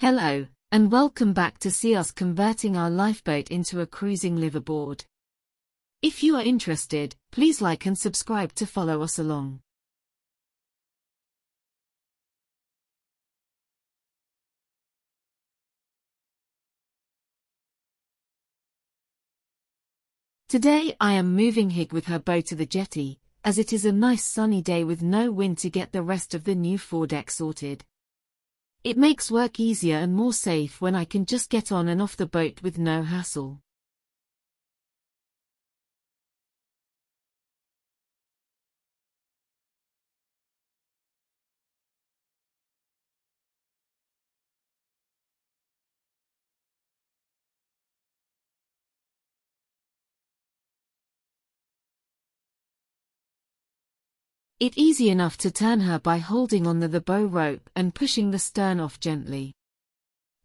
Hello, and welcome back to see us converting our lifeboat into a cruising liveaboard. If you are interested, please like and subscribe to follow us along. Today I am moving Hig with her boat to the jetty, as it is a nice sunny day with no wind to get the rest of the new foredeck sorted. It makes work easier and more safe when I can just get on and off the boat with no hassle. It easy enough to turn her by holding on the, the bow rope and pushing the stern off gently.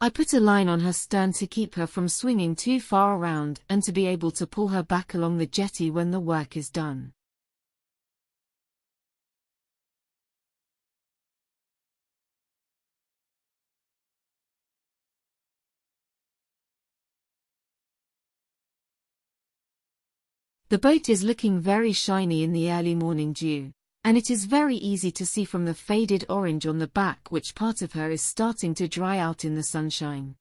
I put a line on her stern to keep her from swinging too far around and to be able to pull her back along the jetty when the work is done. The boat is looking very shiny in the early morning dew and it is very easy to see from the faded orange on the back which part of her is starting to dry out in the sunshine.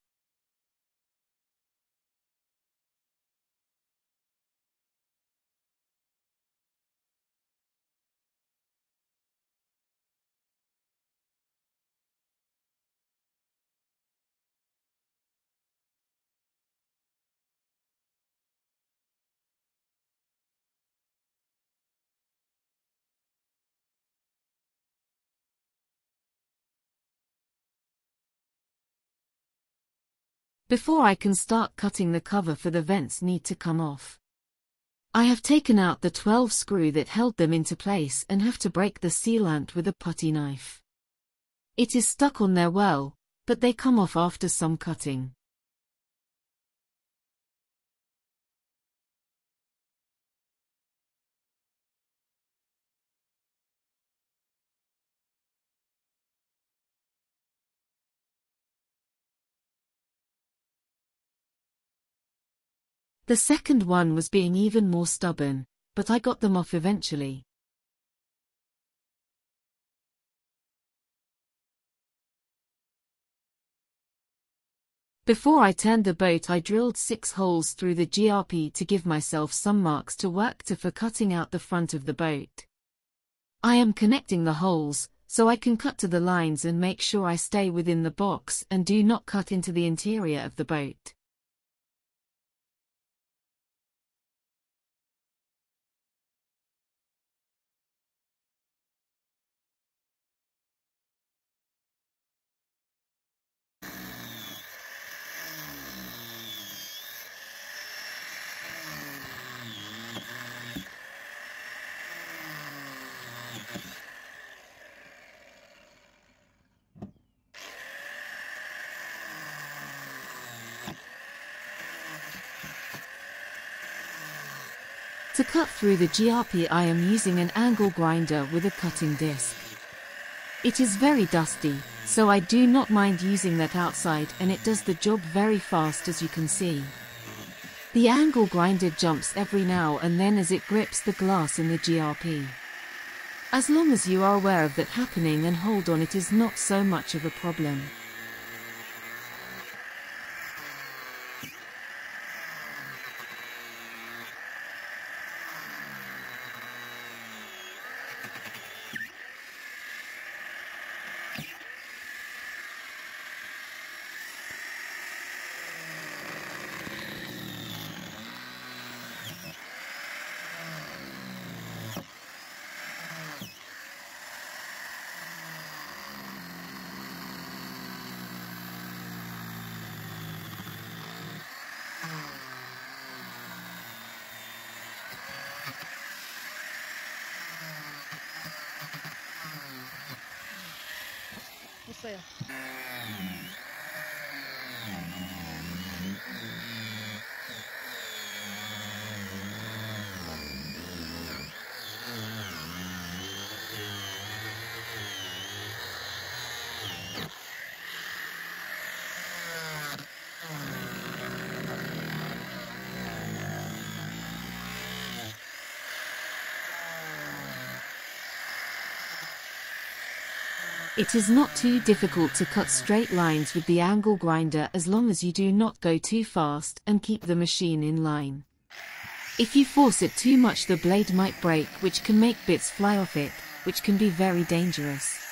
Before I can start cutting the cover for the vents need to come off. I have taken out the 12 screw that held them into place and have to break the sealant with a putty knife. It is stuck on there well, but they come off after some cutting. The second one was being even more stubborn, but I got them off eventually. Before I turned the boat I drilled six holes through the GRP to give myself some marks to work to for cutting out the front of the boat. I am connecting the holes, so I can cut to the lines and make sure I stay within the box and do not cut into the interior of the boat. To cut through the GRP I am using an angle grinder with a cutting disc. It is very dusty, so I do not mind using that outside and it does the job very fast as you can see. The angle grinder jumps every now and then as it grips the glass in the GRP. As long as you are aware of that happening and hold on it is not so much of a problem. 있어 요. It is not too difficult to cut straight lines with the angle grinder as long as you do not go too fast and keep the machine in line. If you force it too much the blade might break which can make bits fly off it, which can be very dangerous.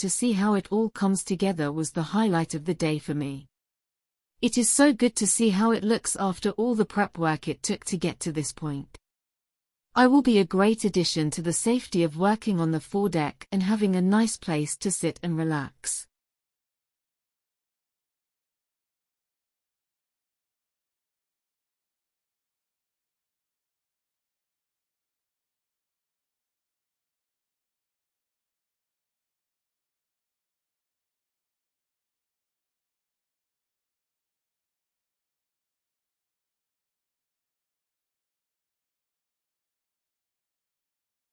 To see how it all comes together was the highlight of the day for me. It is so good to see how it looks after all the prep work it took to get to this point. I will be a great addition to the safety of working on the foredeck and having a nice place to sit and relax.